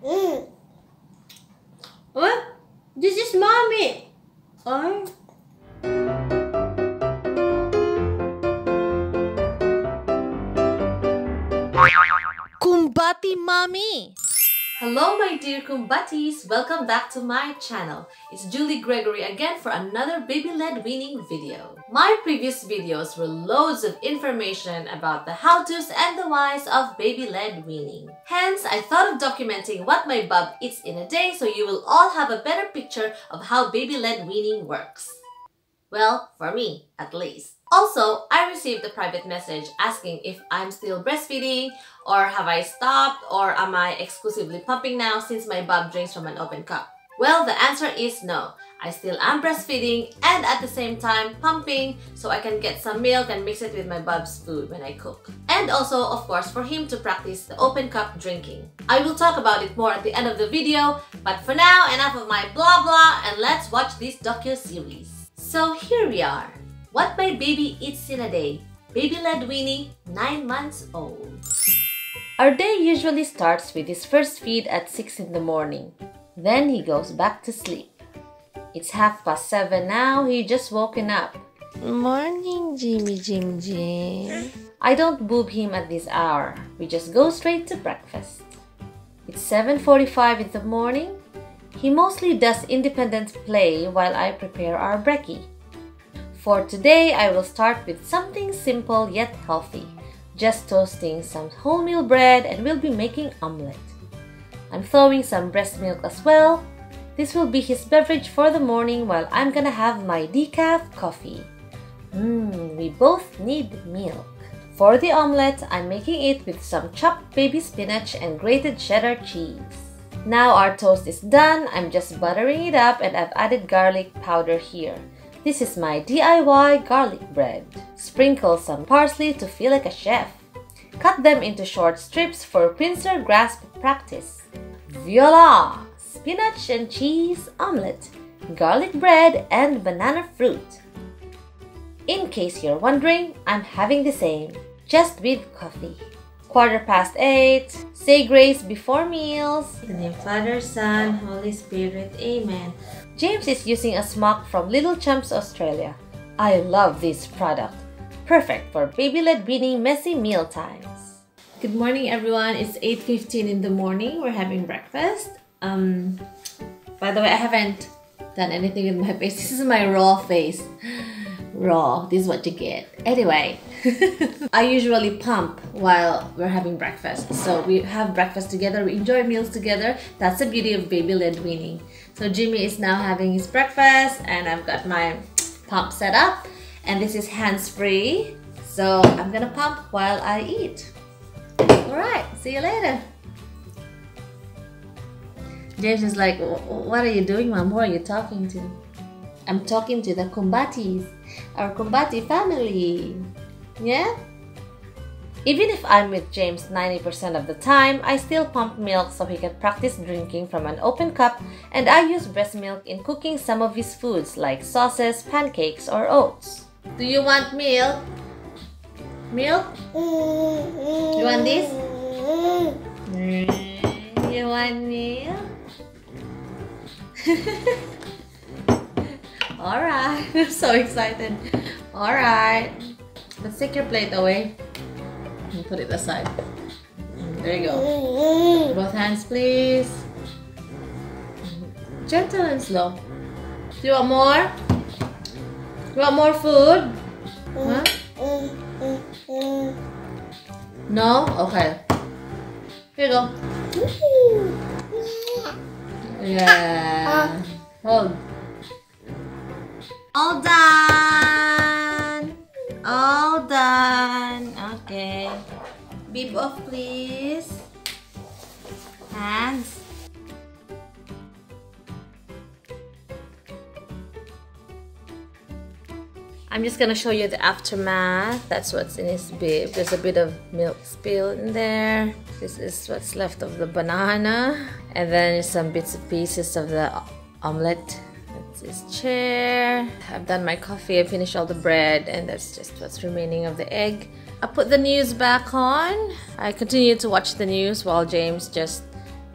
What? This is mommy. Oh. Kumbati Mommy! Hello my dear Kumbatis! Welcome back to my channel. It's Julie Gregory again for another baby-led weaning video. My previous videos were loads of information about the how-tos and the whys of baby-led weaning. Hence, I thought of documenting what my bub eats in a day so you will all have a better picture of how baby-led weaning works. Well, for me, at least. Also, I received a private message asking if I'm still breastfeeding or have I stopped or am I exclusively pumping now since my bub drinks from an open cup? Well, the answer is no. I still am breastfeeding and at the same time pumping so I can get some milk and mix it with my bub's food when I cook. And also, of course, for him to practice the open cup drinking. I will talk about it more at the end of the video, but for now, enough of my blah blah and let's watch this docu-series. So here we are. What my baby eats in a day. Baby-led weaning, 9 months old. Our day usually starts with his first feed at 6 in the morning. Then he goes back to sleep. It's half past 7 now, he just woken up. Morning, Jimmy Jim Jim. I don't boob him at this hour. We just go straight to breakfast. It's 7.45 in the morning. He mostly does independent play while I prepare our brekkie. For today, I will start with something simple yet healthy. Just toasting some wholemeal bread and we'll be making omelette. I'm throwing some breast milk as well. This will be his beverage for the morning while I'm gonna have my decaf coffee. Mmm, we both need milk. For the omelette, I'm making it with some chopped baby spinach and grated cheddar cheese. Now our toast is done, I'm just buttering it up and I've added garlic powder here. This is my DIY garlic bread. Sprinkle some parsley to feel like a chef. Cut them into short strips for pincer grasp practice. Voila! Spinach and cheese omelette, garlic bread, and banana fruit. In case you're wondering, I'm having the same, just with coffee. Quarter past eight. Say grace before meals. In the name Father, Son, Holy Spirit. Amen. James is using a smock from Little Chomps Australia. I love this product. Perfect for baby-led weaning messy meal times. Good morning everyone. It's 8.15 in the morning. We're having breakfast. Um, by the way, I haven't done anything with my face. This is my raw face. Raw. This is what you get. Anyway, I usually pump while we're having breakfast. So we have breakfast together, we enjoy meals together. That's the beauty of baby-led weaning. So Jimmy is now having his breakfast and I've got my pump set up and this is hands-free. So I'm gonna pump while I eat. Alright, see you later. James is like, what are you doing mom? Who are you talking to? I'm talking to the Kumbatis, our Kumbati family. Yeah? Even if I'm with James 90% of the time, I still pump milk so he can practice drinking from an open cup and I use breast milk in cooking some of his foods like sauces, pancakes, or oats. Do you want milk? Milk? You want this? Mm, you want milk? Alright, I'm so excited. Alright, let's take your plate away and put it aside. There you go. Both hands, please. Gentle and slow. Do you want more? You want more food? Huh? No? Okay. Here you go. Yeah. Hold. All done. All done. Okay. Off, please. Hands. I'm just gonna show you the aftermath. That's what's in his bib. There's a bit of milk spill in there. This is what's left of the banana. And then some bits and pieces of the omelette. That's his chair. I've done my coffee, I finished all the bread, and that's just what's remaining of the egg. I put the news back on. I continue to watch the news while James just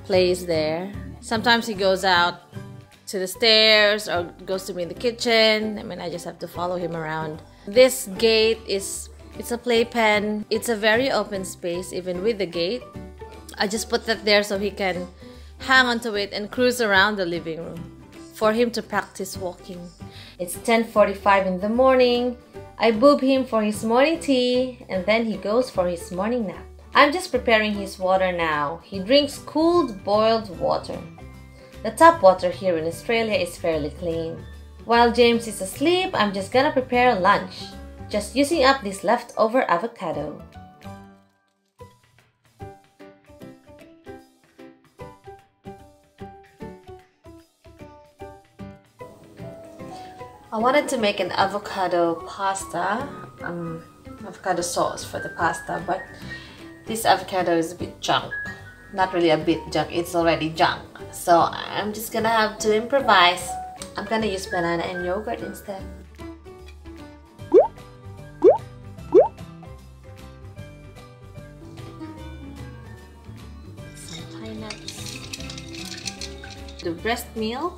plays there. Sometimes he goes out to the stairs or goes to me in the kitchen. I mean, I just have to follow him around. This gate is it's a playpen. It's a very open space even with the gate. I just put that there so he can hang onto it and cruise around the living room for him to practice walking. It's 10:45 in the morning. I boob him for his morning tea and then he goes for his morning nap. I'm just preparing his water now. He drinks cooled boiled water. The tap water here in Australia is fairly clean. While James is asleep, I'm just gonna prepare lunch. Just using up this leftover avocado. I wanted to make an avocado pasta, um, avocado sauce for the pasta, but this avocado is a bit junk. Not really a bit junk, it's already junk. So I'm just gonna have to improvise. I'm gonna use banana and yogurt instead. The breast milk.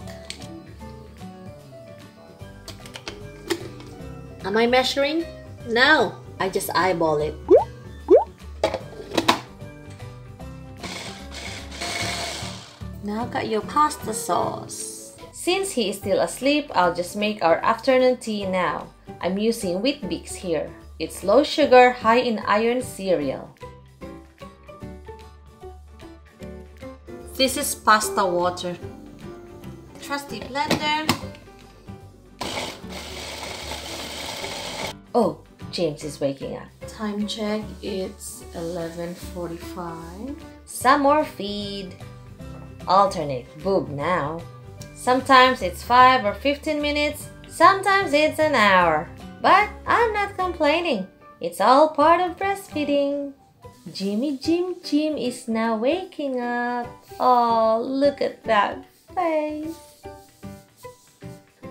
Am I measuring? No, I just eyeball it. Now got your pasta sauce. Since he is still asleep, I'll just make our afternoon tea now. I'm using Weet-Bix here. It's low sugar, high in iron cereal. This is pasta water. Trusty blender. Oh, James is waking up. Time check, it's 11.45. Some more feed. Alternate boob now. Sometimes it's 5 or 15 minutes, sometimes it's an hour. But I'm not complaining. It's all part of breastfeeding. Jimmy Jim Jim is now waking up. Oh, look at that face.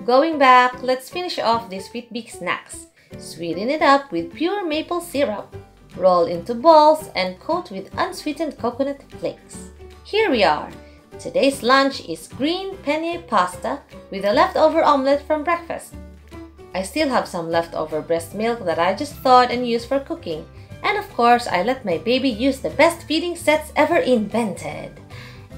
Going back, let's finish off these Weet-Bix snacks. Sweeten it up with pure maple syrup. Roll into balls and coat with unsweetened coconut flakes. Here we are. Today's lunch is green penne pasta with a leftover omelette from breakfast. I still have some leftover breast milk that I just thawed and used for cooking. And of course, I let my baby use the best feeding sets ever invented,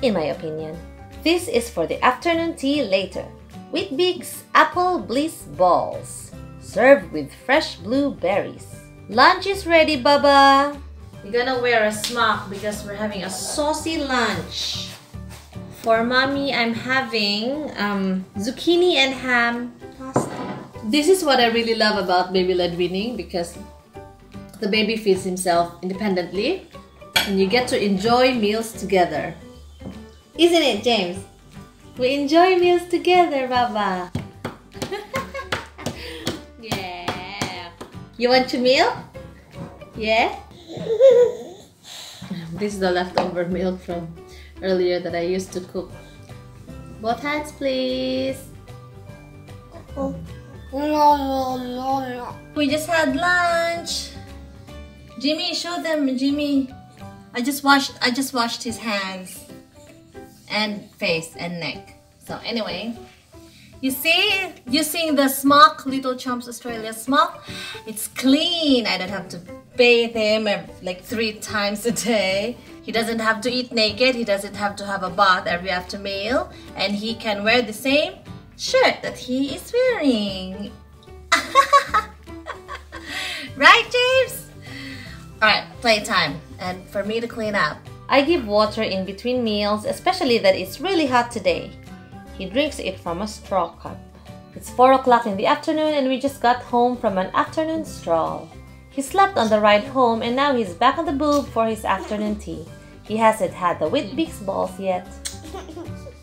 in my opinion. This is for the afternoon tea later. Weet-Bix Apple Bliss Balls, served with fresh blueberries. Lunch is ready, Baba. We're gonna wear a smock because we're having a saucy lunch. For mommy, I'm having um, zucchini and ham pasta. This is what I really love about baby led weaning because the baby feeds himself independently and you get to enjoy meals together. Isn't it, James? We enjoy meals together, Baba. You want your meal? Yeah? this is the leftover milk from earlier that I used to cook. Both hands, please. We just had lunch. Jimmy, show them, Jimmy. I just washed. I just washed his hands and face and neck. So anyway, you see, using the Smock Little Chomps Australia Smock, it's clean. I don't have to bathe him uh, like three times a day. He doesn't have to eat naked. He doesn't have to have a bath every after meal. And he can wear the same shirt that he is wearing. right, James? Alright, playtime. And for me to clean up. I give water in between meals, especially that it's really hot today. He drinks it from a straw cup. It's 4 o'clock in the afternoon and we just got home from an afternoon stroll. He slept on the ride home and now he's back on the boob for his afternoon tea. He hasn't had the Weet-Bix balls yet.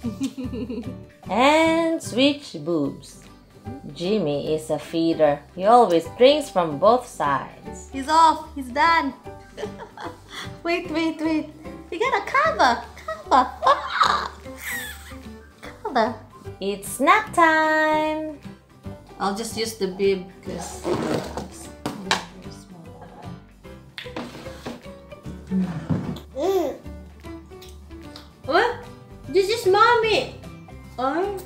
and switch boobs. Jimmy is a feeder. He always drinks from both sides. He's off. He's done. wait, wait, wait. We gotta cover. Cover. It's snack time. I'll just use the bib because What? This is mommy. Oh.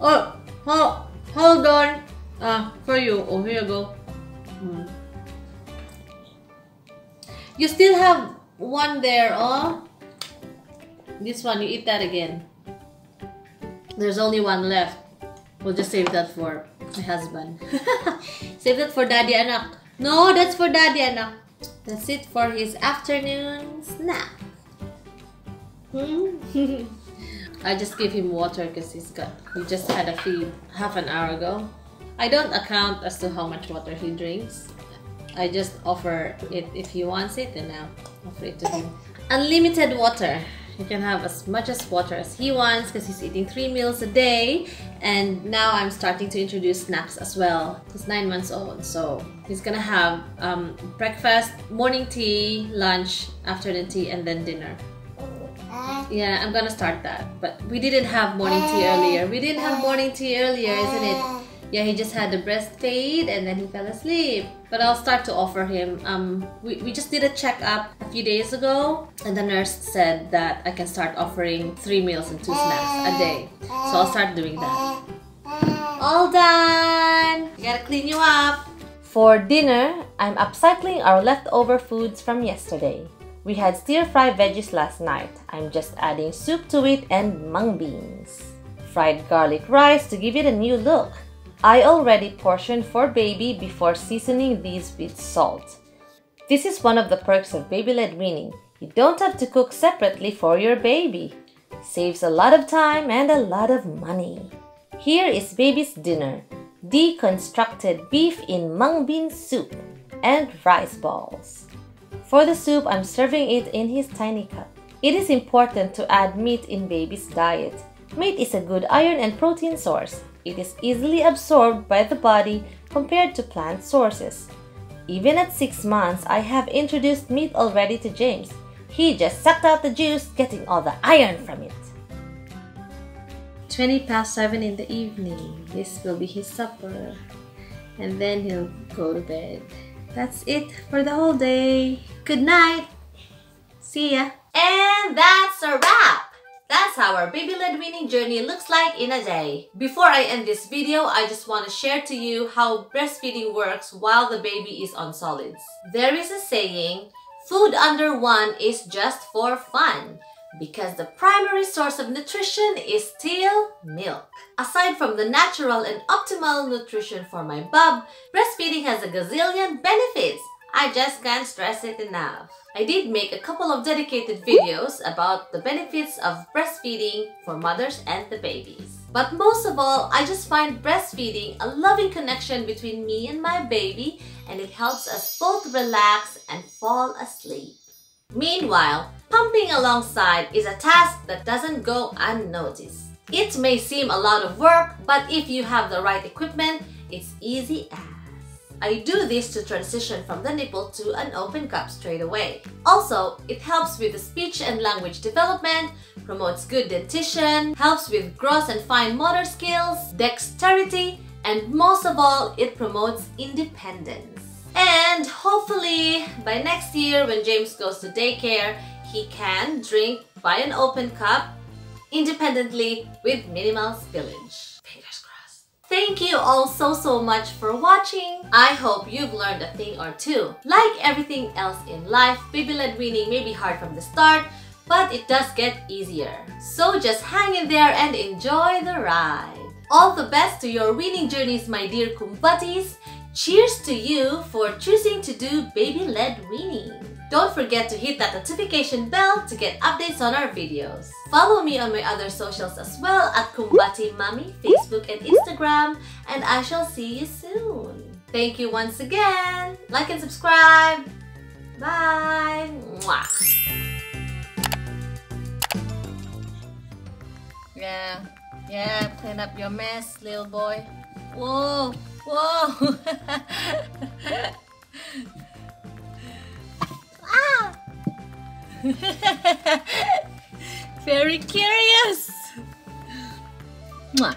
Oh. Hold, hold on. Ah, for you. Oh, here you go. Hmm. You still have one there, oh? This one, you eat that again. There's only one left. We'll just save that for my husband. save that for daddy anak. No, that's for daddy anak. That's it for his afternoon snack. Hmm? I just give him water because he's got he just had a feed half an hour ago. I don't account as to how much water he drinks. I just offer it if he wants it and I'll offer it to him. Unlimited water. He can have as much as water as he wants because he's eating three meals a day and now I'm starting to introduce snacks as well. He's nine months old so he's gonna have um, breakfast, morning tea, lunch, afternoon tea and then dinner. Yeah, I'm gonna start that. But we didn't have morning tea earlier. We didn't have morning tea earlier, isn't it? Yeah, he just had the breastfeed and then he fell asleep. But I'll start to offer him. Um, we, we just did a checkup a few days ago, and the nurse said that I can start offering three meals and two snacks a day. So I'll start doing that. All done! I gotta clean you up. For dinner, I'm upcycling our leftover foods from yesterday. We had stir-fried veggies last night. I'm just adding soup to it and mung beans. Fried garlic rice to give it a new look. I already portioned for baby before seasoning these with salt. This is one of the perks of baby-led weaning. You don't have to cook separately for your baby. Saves a lot of time and a lot of money. Here is baby's dinner. Deconstructed beef in mung bean soup and rice balls. For the soup, I'm serving it in his tiny cup. It is important to add meat in baby's diet. Meat is a good iron and protein source. It is easily absorbed by the body compared to plant sources. Even at 6 months, I have introduced meat already to James. He just sucked out the juice, getting all the iron from it. 20 past 7 in the evening. This will be his supper. And then he'll go to bed. That's it for the whole day. Good night. See ya. And that's a wrap! That's how our baby-led weaning journey looks like in a day. Before I end this video, I just want to share to you how breastfeeding works while the baby is on solids. There is a saying, food under one is just for fun because the primary source of nutrition is still milk. Aside from the natural and optimal nutrition for my bub, breastfeeding has a gazillion benefits. I just can't stress it enough. I did make a couple of dedicated videos about the benefits of breastfeeding for mothers and the babies. But most of all, I just find breastfeeding a loving connection between me and my baby and it helps us both relax and fall asleep. Meanwhile, pumping alongside is a task that doesn't go unnoticed. It may seem a lot of work, but if you have the right equipment, it's easy as. I do this to transition from the nipple to an open cup straight away. Also, it helps with the speech and language development, promotes good dentition, helps with gross and fine motor skills, dexterity, and most of all, it promotes independence. And hopefully, by next year when James goes to daycare, he can drink by an open cup independently with minimal spillage. Thank you all so so much for watching. I hope you've learned a thing or two. Like everything else in life, baby-led weaning may be hard from the start, but it does get easier. So just hang in there and enjoy the ride. All the best to your weaning journeys, my dear Kumbatis. Cheers to you for choosing to do baby-led weaning. Don't forget to hit that notification bell to get updates on our videos. Follow me on my other socials as well at Kumbati Mommy, Facebook and Instagram, and I shall see you soon. Thank you once again. Like and subscribe. Bye. Mwah. Yeah, yeah, clean up your mess, little boy. Whoa, whoa. Very curious. Mwah.